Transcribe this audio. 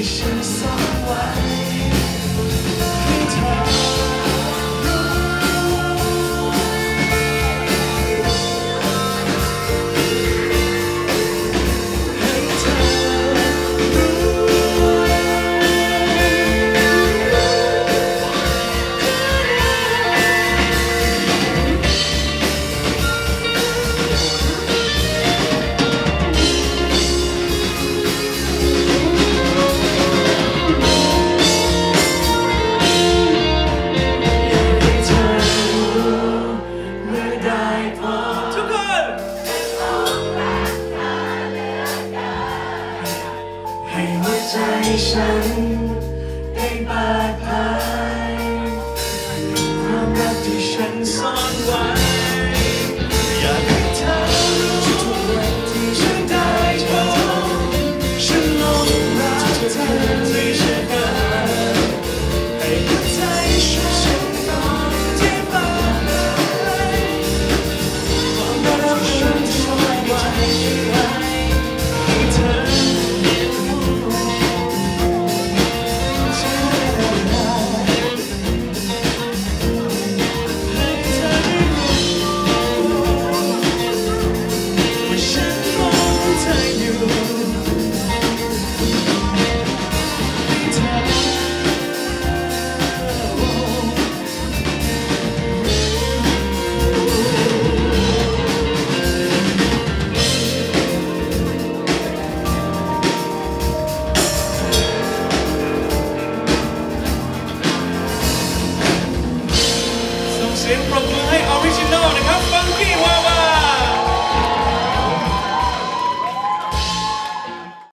Kishin' someone Jerusalém. Jim from July Origin.